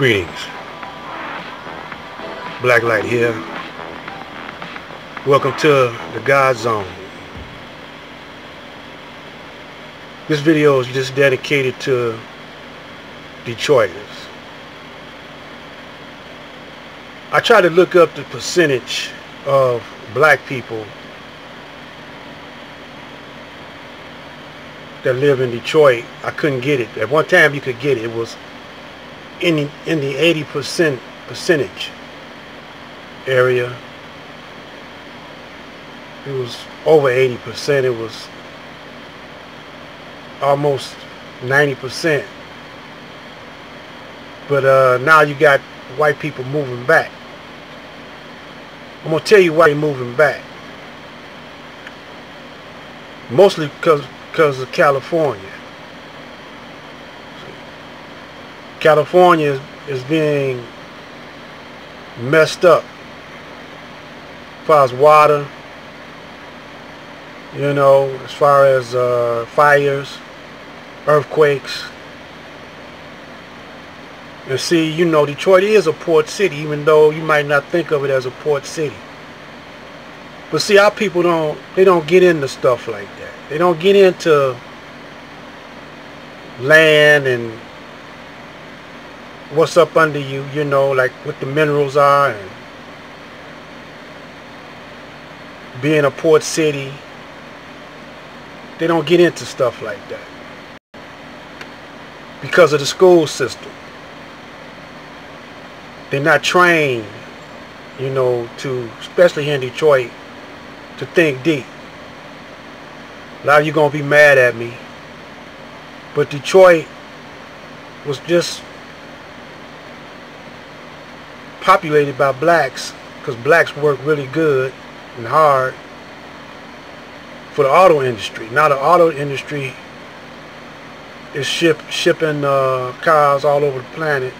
Greetings. Blacklight here. Welcome to the God Zone. This video is just dedicated to Detroiters. I try to look up the percentage of black people that live in Detroit. I couldn't get it. At one time you could get it. It was in the, in the 80% percentage area. It was over 80%. It was almost 90%. But uh, now you got white people moving back. I'm going to tell you why they're moving back. Mostly because because of California. California is being messed up as far as water, you know, as far as uh, fires, earthquakes. And see, you know, Detroit is a port city, even though you might not think of it as a port city. But see, our people don't, they don't get into stuff like that. They don't get into land and what's up under you, you know, like what the minerals are and being a port city. They don't get into stuff like that because of the school system. They're not trained, you know, to, especially here in Detroit, to think deep. A lot of you going to be mad at me. But Detroit was just populated by blacks because blacks work really good and hard for the auto industry. Now the auto industry is ship, shipping uh, cars all over the planet.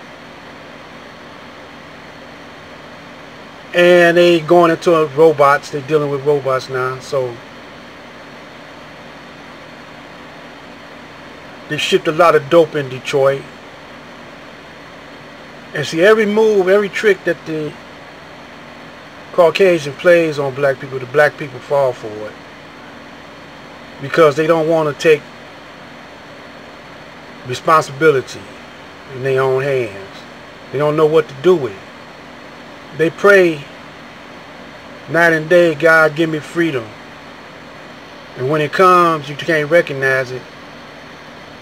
And they going into robots. They're dealing with robots now. So they shipped a lot of dope in Detroit. And see, every move, every trick that the Caucasian plays on black people, the black people fall for it. Because they don't want to take responsibility in their own hands. They don't know what to do with it. They pray night and day, God give me freedom. And when it comes, you can't recognize it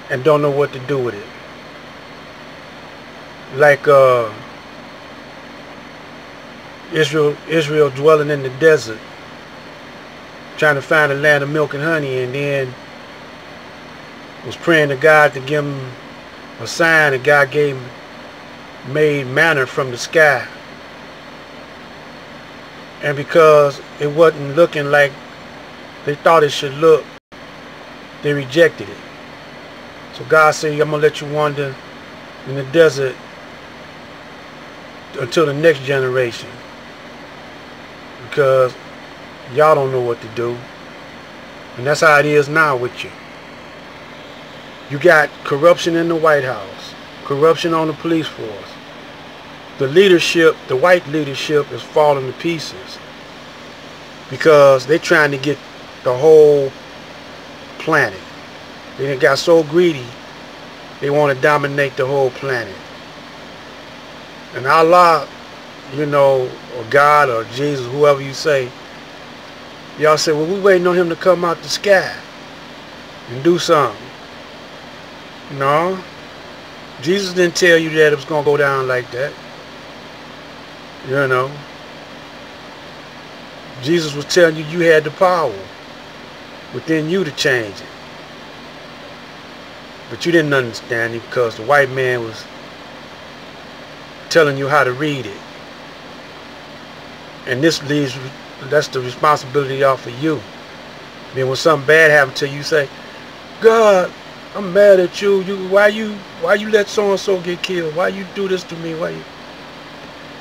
and don't know what to do with it like uh, Israel, Israel dwelling in the desert, trying to find a land of milk and honey, and then was praying to God to give him a sign, and God gave him, made manna from the sky. And because it wasn't looking like they thought it should look, they rejected it. So God said, I'm going to let you wander in the desert until the next generation. Because y'all don't know what to do. And that's how it is now with you. You got corruption in the White House corruption on the police force. The leadership the white leadership is falling to pieces. Because they're trying to get the whole planet. They got so greedy they want to dominate the whole planet and Allah, you know, or God or Jesus, whoever you say, y'all say, well, we waiting on him to come out the sky and do something. No. Jesus didn't tell you that it was going to go down like that. You know. Jesus was telling you you had the power within you to change it. But you didn't understand it because the white man was telling you how to read it. And this leaves, that's the responsibility off of you. Then when something bad happens to you, you say, God, I'm mad at you. You why you why you let so and so get killed? Why you do this to me? Why you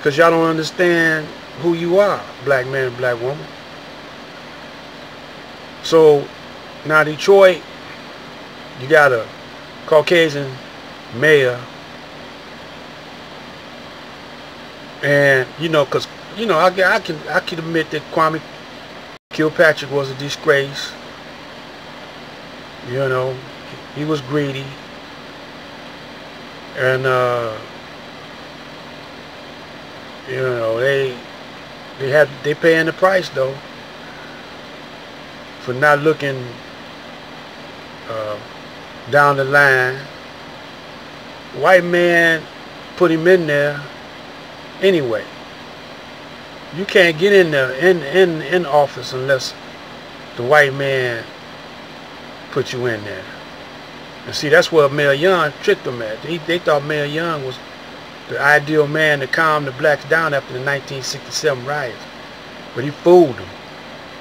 Cause y'all don't understand who you are, black man and black woman. So now Detroit, you got a Caucasian mayor And you know, cause you know, I, I can I can admit that Kwame Kilpatrick was a disgrace. You know, he was greedy, and uh, you know they they have they paying the price though for not looking uh, down the line. White man put him in there anyway. You can't get in there in in in office unless the white man put you in there. And see, that's where Mayor Young tricked them at. They, they thought Mayor Young was the ideal man to calm the blacks down after the 1967 riots. But he fooled them.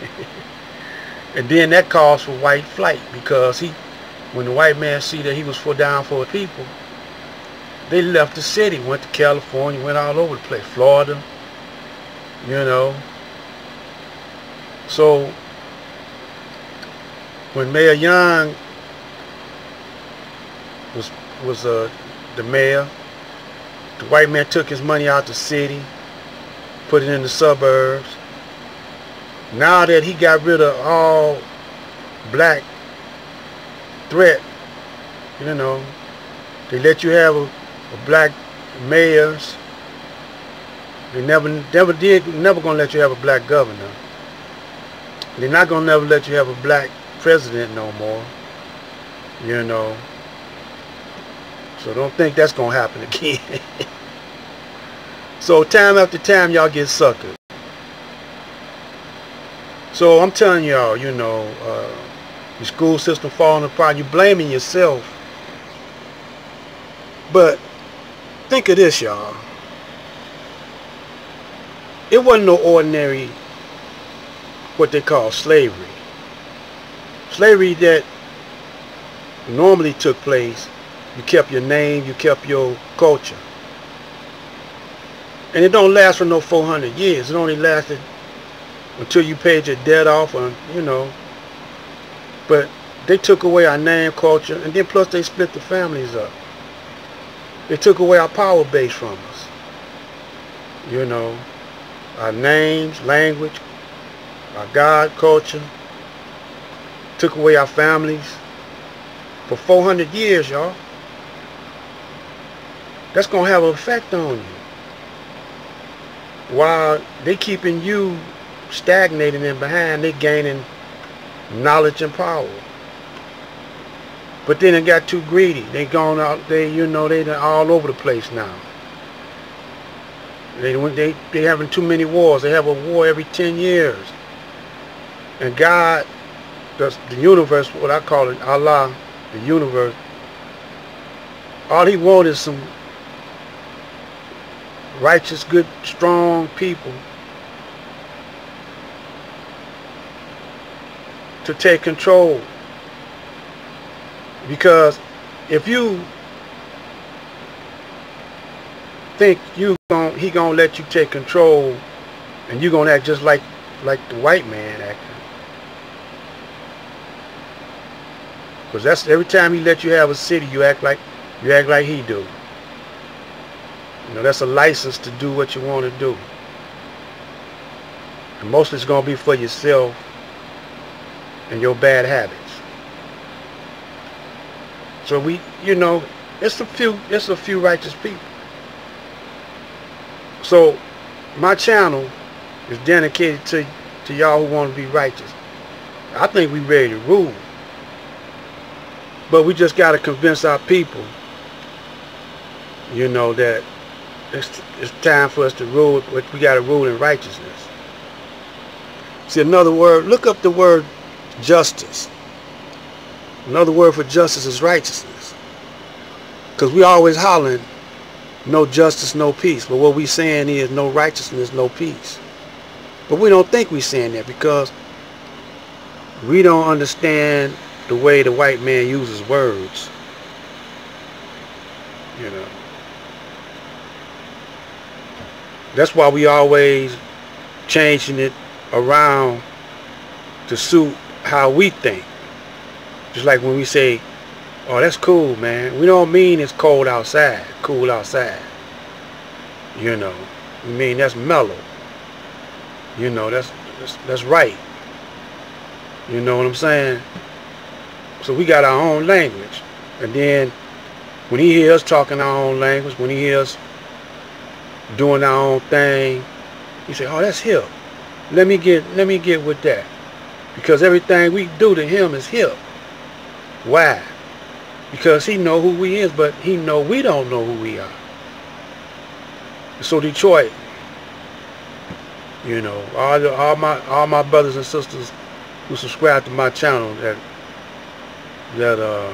and then that caused for white flight because he, when the white man see that he was for down for the people, they left the city, went to California, went all over the place, Florida, you know. So when Mayor Young was was uh, the mayor, the white man took his money out the city, put it in the suburbs. Now that he got rid of all black threat, you know, they let you have a, a black mayors. They never, never did, never gonna let you have a black governor. They're not gonna never let you have a black president no more. You know. So don't think that's gonna happen again. so time after time y'all get suckered. So I'm telling y'all, you know, uh, your school system falling apart, you're blaming yourself. But think of this, y'all. It wasn't no ordinary what they call slavery. Slavery that normally took place, you kept your name, you kept your culture. And it don't last for no 400 years. It only lasted until you paid your debt off or, you know. But they took away our name, culture, and then plus they split the families up. They took away our power base from us. You know, our names, language, our God, culture, took away our families for 400 years, y'all. That's going to have an effect on you. While they keeping you stagnating and behind, they gaining knowledge and power. But then it got too greedy. They gone out, there, you know, they all over the place now. They, they, they having too many wars. They have a war every 10 years. And God, the, the universe, what I call it, Allah, the universe, all he wants is some righteous, good, strong people to take control. Because if you think you gon' he gonna let you take control and you gonna act just like like the white man acting. Because that's every time he let you have a city you act like you act like he do. You know, that's a license to do what you want to do. And mostly it's to be for yourself and your bad habits. So we, you know, it's a few, it's a few righteous people. So my channel is dedicated to, to y'all who want to be righteous. I think we ready to rule. But we just got to convince our people, you know, that it's, it's time for us to rule, we got to rule in righteousness. See, another word, look up the word justice. Another word for justice is righteousness. Because we always hollering, no justice, no peace. But what we saying is no righteousness, no peace. But we don't think we saying that because we don't understand the way the white man uses words. You know. That's why we always changing it around to suit how we think. Just like when we say, oh, that's cool, man. We don't mean it's cold outside, cool outside. You know. I mean, that's mellow. You know, that's, that's, that's right. You know what I'm saying? So we got our own language. And then when he hears talking our own language, when he hears doing our own thing, he say, oh, that's hip. Let me get, let me get with that. Because everything we do to him is hip. Why? Because he know who we is, but he know we don't know who we are. So Detroit, you know, all, the, all my all my brothers and sisters who subscribe to my channel that that uh,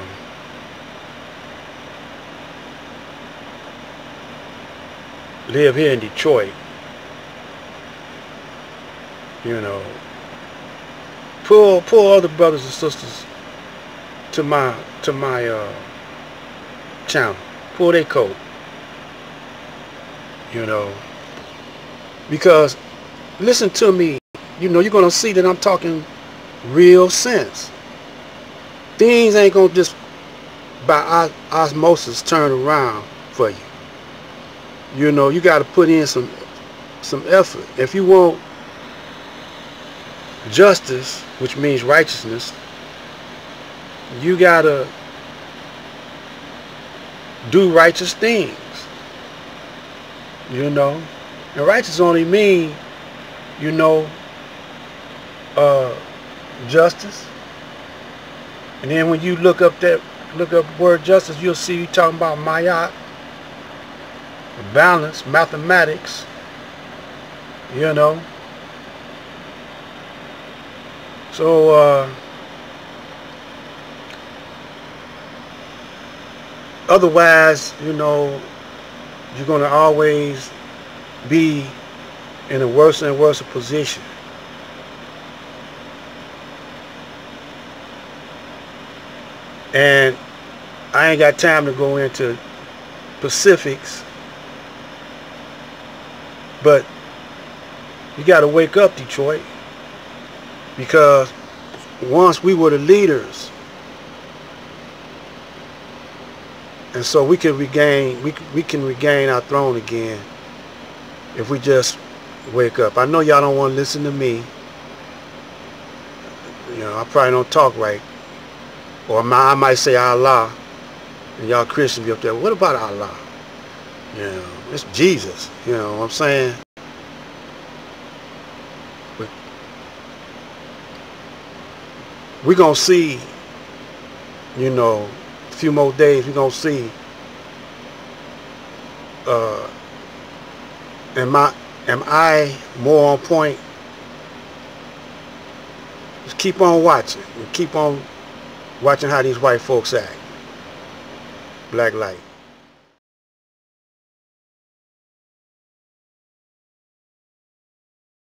live here in Detroit, you know, pull pull other brothers and sisters to my to my uh, channel, pull their coat you know. Because, listen to me, you know, you're to see that I'm talking real sense. Things ain't to just by osmosis turn around for you. You know, you got to put in some some effort. If you want justice, which means righteousness, you got to do righteous things. You know? And righteous only mean, you know, uh, justice. And then when you look up that, look up word justice, you'll see you talking about Ma'at, balance, mathematics, you know. So, uh, otherwise, you know, you're going to always be in a worse and worse position. And I ain't got time to go into specifics, but you got to wake up, Detroit, because once we were the leaders and so we can regain we we can regain our throne again if we just wake up. I know y'all don't want to listen to me. You know, I probably don't talk right, or my, I might say Allah, and y'all Christians be up there. What about Allah? You know, it's Jesus. You know what I'm saying? We're gonna see. You know a few more days, we're going to see uh, am I am I more on point? Just keep on watching. Keep on watching how these white folks act. Black light.